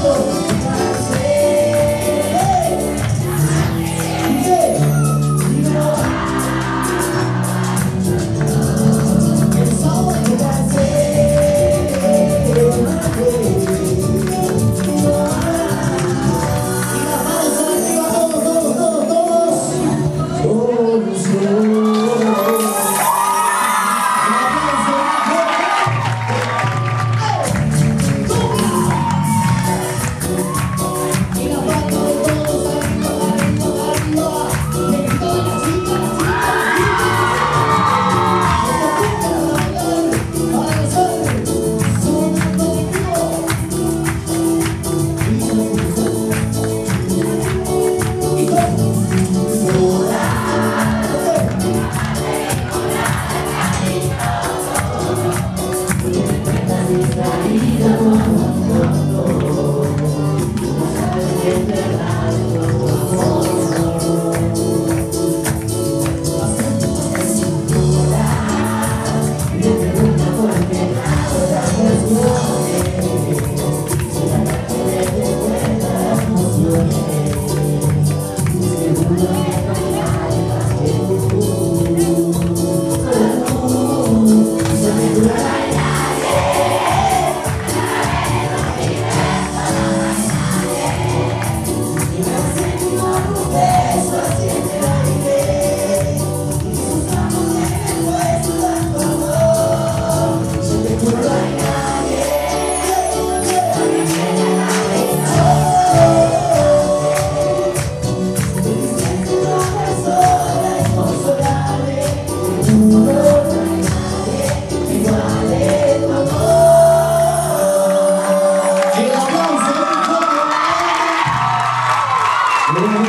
Oh. vida por Hallelujah.